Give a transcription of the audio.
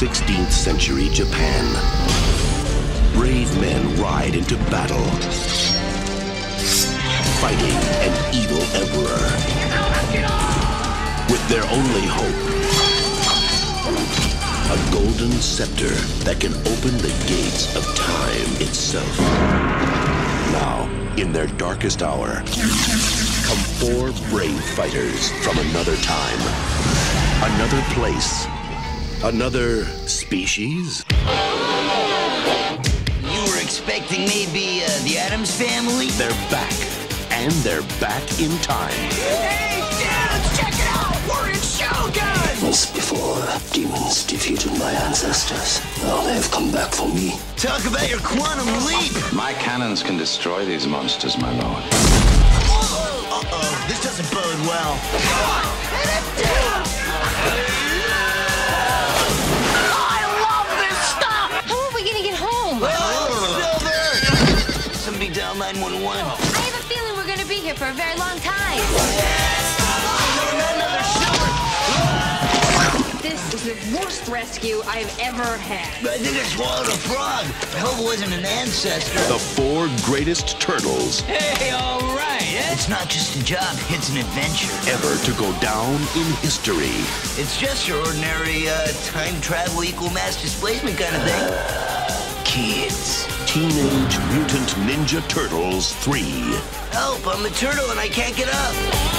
16th century Japan. Brave men ride into battle, fighting an evil emperor. With their only hope, a golden scepter that can open the gates of time itself. Now, in their darkest hour, come four brave fighters from another time, another place, another species. You were expecting maybe uh, the Addams family? They're back, and they're back in time. Hey, dudes, check it out! We're in Shogun! Once before, demons defeated my ancestors. Now they have come back for me. Talk about your quantum leap! My cannons can destroy these monsters, my lord. Uh-oh, this doesn't bode well. Silver! Dial 911. I have a feeling we're gonna be here for a very long time. Another Silver! This is the worst rescue I've ever had. I think I swallowed a frog. I hope it wasn't an ancestor. The four greatest turtles Hey, all right. It's not just a job, it's an adventure. ever to go down in history. It's just your ordinary uh, time travel equal mass displacement kind of thing. Kids. Teenage Mutant Ninja Turtles 3. Help, I'm a turtle and I can't get up.